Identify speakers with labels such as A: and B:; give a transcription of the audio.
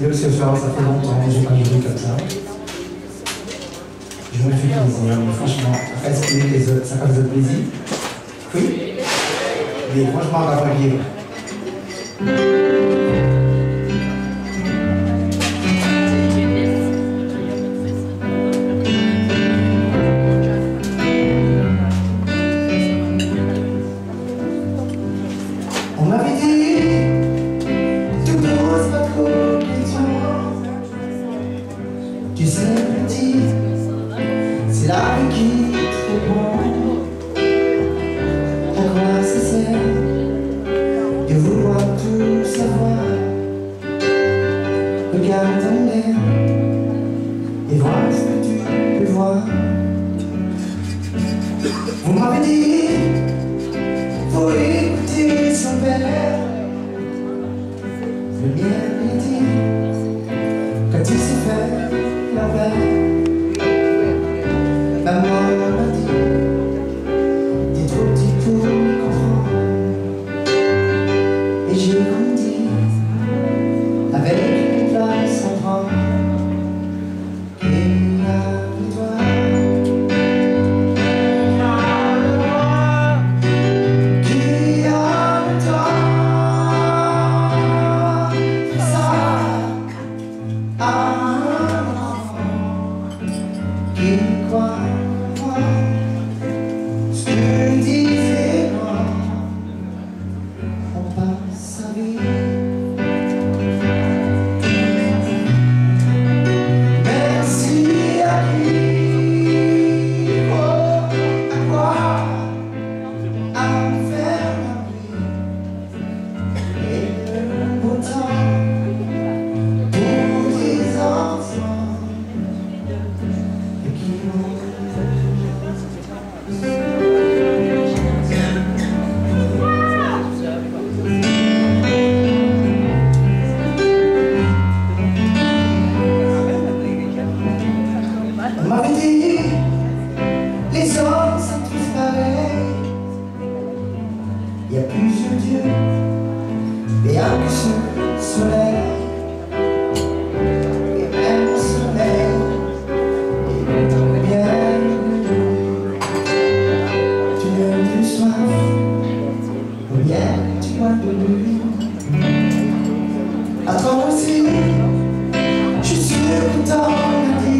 A: Vrai que ce soir, ça fait longtemps que j'ai pas joué comme ça. Je me fais plaisir, mais franchement, les autres, ça fait vous plaisir. Oui. Mais franchement, on va pas Regarde ton l'air et vois ce que tu peux voir. Vous m'avez dit, faut écouter son père. Le mien dit, quá kiếm quá Dieu et avec ce soleil et même le soleil il est tombé bien tu meurs de soif ou bien tu vois de lui à toi aussi je suis sûr que t'en as dit